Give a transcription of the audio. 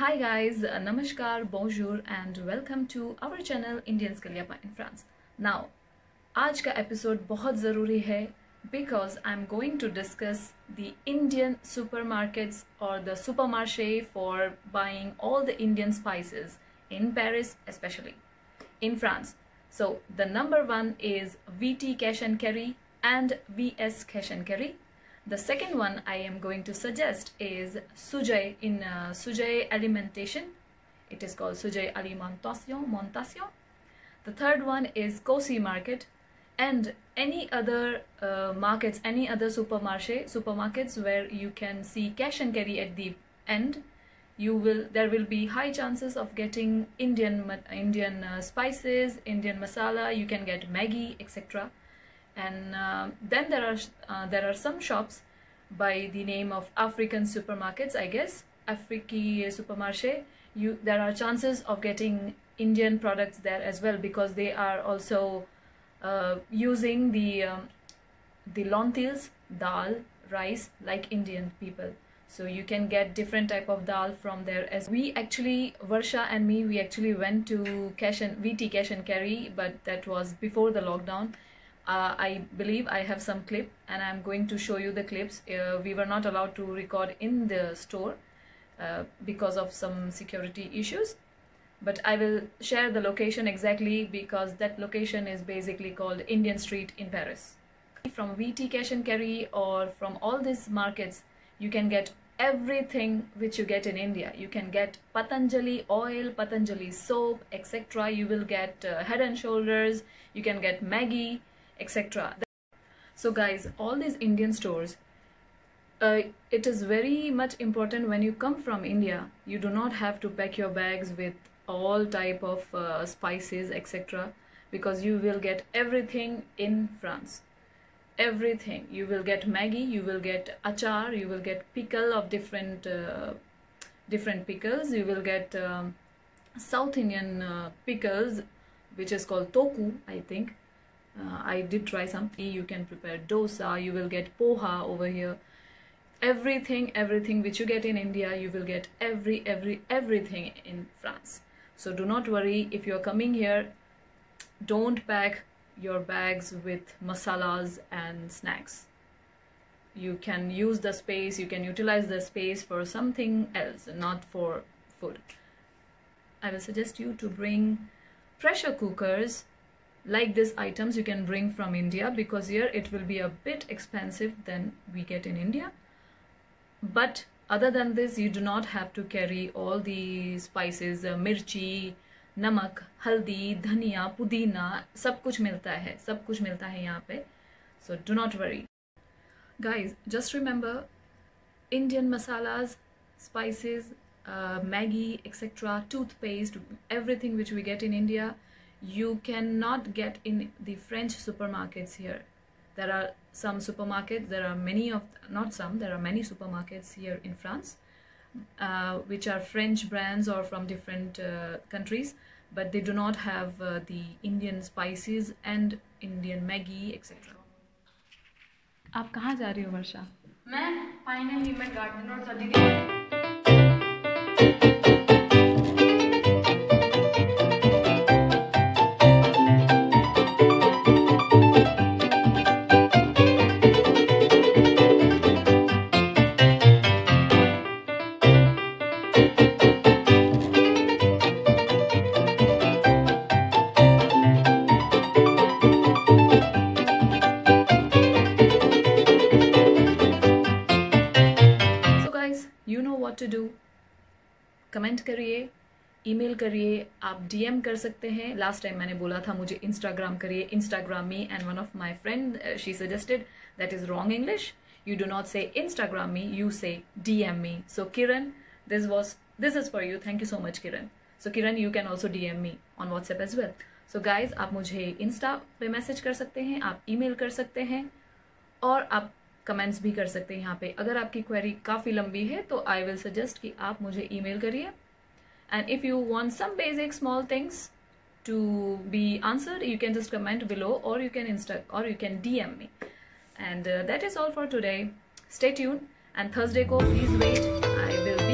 Hi guys, uh, namaskar, bonjour and welcome to our channel Indian Skaliapa in France. Now, आज का episode बहुत ज़रूरी है because I'm going to discuss the Indian supermarkets or the supermarché for buying all the Indian spices in Paris especially in France. So the number one is VT Cash and Carry and VS Cash and Carry. the second one I am going to suggest is Sujay in uh, Sujay Alimentation. It is called Sujay Alimentation Montation. The third one is Cocci Market and any other uh, markets, any other supermarché, supermarkets where you can see cash and carry at the end. You will there will be high chances of getting Indian Indian uh, spices, Indian masala. You can get Maggi, etc and uh, then there are uh, there are some shops by the name of African supermarkets I guess. Afriki supermarché. You there are chances of getting Indian products there as well because they are also uh, using the um, the lentils dal rice like Indian people. So you can get different type of dal from there as we actually Varsha and me we actually went to cash and VT cash and carry but that was before the lockdown uh, I believe I have some clip and I'm going to show you the clips. Uh, we were not allowed to record in the store uh, because of some security issues. But I will share the location exactly because that location is basically called Indian Street in Paris. From VT Cash and Carry or from all these markets, you can get everything which you get in India. You can get Patanjali oil, Patanjali soap, etc. You will get uh, Head and Shoulders, you can get Maggi, etc. So, guys, all these Indian stores, uh, it is very much important when you come from India. You do not have to pack your bags with all type of uh, spices, etc. Because you will get everything in France. Everything you will get Maggi, you will get achar, you will get pickle of different uh, different pickles. You will get um, South Indian uh, pickles, which is called thokku, I think uh, I did try some. You can prepare dosa, you will get poha over here. Everything, everything which you get in India, you will get every, every, everything in France. So do not worry if you're coming here, don't pack your bags with masalas and snacks. You can use the space, you can utilize the space for something else, not for food. I will suggest you to bring pressure cookers like these items you can bring from India because here it will be a bit expensive than we get in India. But other than this, you do not have to carry all the spices, uh, mirchi, नमक हल्दी धनिया पुदीना सब कुछ मिलता है सब कुछ मिलता है यहाँ पे so do not worry guys just remember indian masalas spices uh, maggi etc toothpaste everything which we get in india you cannot get in the french supermarkets here there are some supermarkets there are many of not some there are many supermarkets here in france uh, which are french brands or from different uh, countries but they do not have uh, the indian spices and indian maggi etc आप कहाँ जा रही हो वर्षा मैं finally मैं garden और सर्दी to do comment करिए ईमेल करिए, आप डीएम कर सकते हैं। लास्ट टाइम मैंने बोला था, मुझे इंस्टाग्राम करिए। Instagram me and one of my friend she suggested that is wrong English you do not say Instagram me you say DM me so Kiran this was this is for you thank you so much Kiran so Kiran you can also DM me on WhatsApp as well so guys आप मुझे Insta पे message कर सकते हैं, आप email कर सकते हैं, और आप कमेंट्स भी कर सकते हैं यहाँ पे अगर आपकी क्वेरी काफ़ी लंबी है तो आई विल सजेस्ट कि आप मुझे ईमेल करिए and if you want some basic small things to be answered you can just comment below or you can insta or you can dm me and uh, that is all for today stay tuned and thursday ko please wait i will be